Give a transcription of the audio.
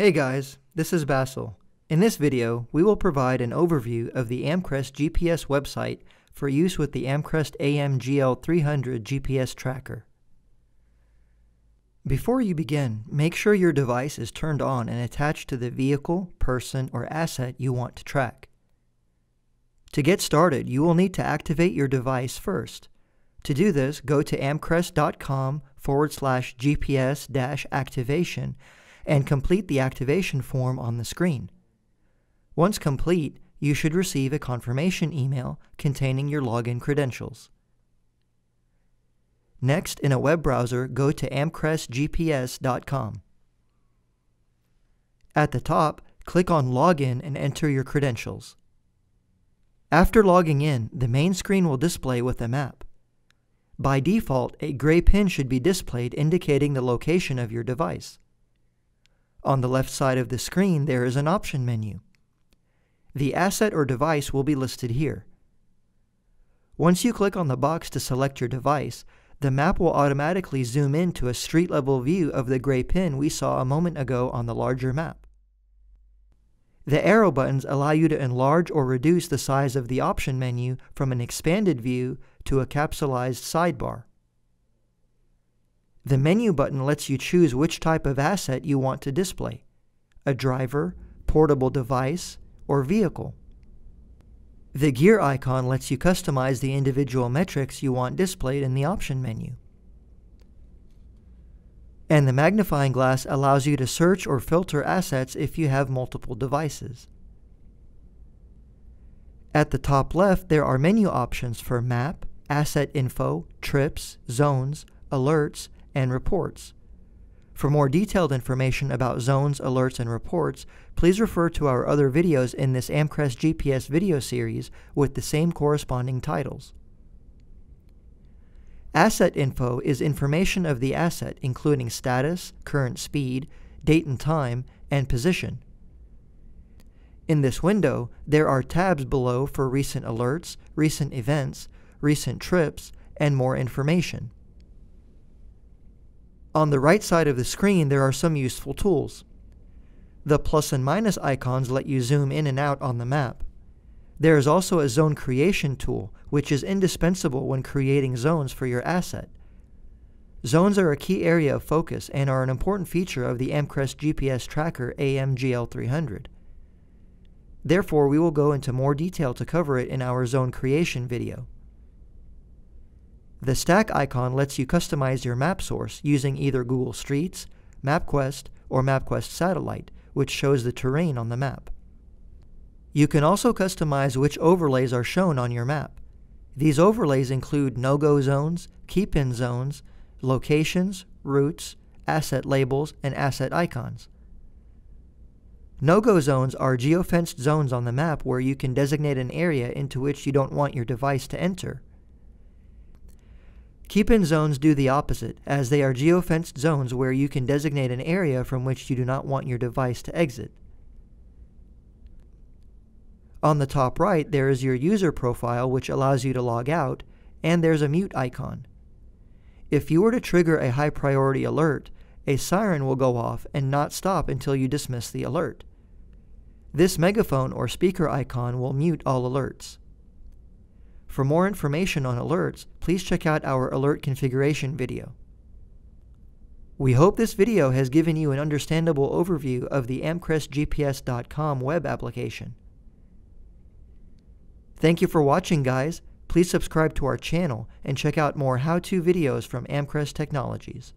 Hey guys, this is Basil. In this video, we will provide an overview of the Amcrest GPS website for use with the Amcrest AMGL300 GPS tracker. Before you begin, make sure your device is turned on and attached to the vehicle, person, or asset you want to track. To get started, you will need to activate your device first. To do this, go to amcrest.com forward slash GPS dash activation and complete the activation form on the screen. Once complete, you should receive a confirmation email containing your login credentials. Next, in a web browser, go to amcrestgps.com. At the top, click on Login and enter your credentials. After logging in, the main screen will display with a map. By default, a gray pin should be displayed indicating the location of your device. On the left side of the screen, there is an option menu. The asset or device will be listed here. Once you click on the box to select your device, the map will automatically zoom in to a street-level view of the gray pin we saw a moment ago on the larger map. The arrow buttons allow you to enlarge or reduce the size of the option menu from an expanded view to a capsulized sidebar. The menu button lets you choose which type of asset you want to display, a driver, portable device, or vehicle. The gear icon lets you customize the individual metrics you want displayed in the option menu. And the magnifying glass allows you to search or filter assets if you have multiple devices. At the top left, there are menu options for map, asset info, trips, zones, alerts, and reports. For more detailed information about zones, alerts, and reports, please refer to our other videos in this Amcrest GPS video series with the same corresponding titles. Asset info is information of the asset including status, current speed, date and time, and position. In this window, there are tabs below for recent alerts, recent events, recent trips, and more information. On the right side of the screen, there are some useful tools. The plus and minus icons let you zoom in and out on the map. There is also a zone creation tool, which is indispensable when creating zones for your asset. Zones are a key area of focus and are an important feature of the Amcrest GPS Tracker AMGL300. Therefore, we will go into more detail to cover it in our zone creation video. The stack icon lets you customize your map source using either Google Streets, MapQuest, or MapQuest Satellite, which shows the terrain on the map. You can also customize which overlays are shown on your map. These overlays include no-go zones, keep-in zones, locations, routes, asset labels, and asset icons. No-go zones are geofenced zones on the map where you can designate an area into which you don't want your device to enter. Keep-in zones do the opposite, as they are geofenced zones where you can designate an area from which you do not want your device to exit. On the top right, there is your user profile, which allows you to log out, and there's a mute icon. If you were to trigger a high priority alert, a siren will go off and not stop until you dismiss the alert. This megaphone or speaker icon will mute all alerts. For more information on alerts, please check out our alert configuration video. We hope this video has given you an understandable overview of the AmcrestGPS.com web application. Thank you for watching, guys. Please subscribe to our channel and check out more how-to videos from Amcrest Technologies.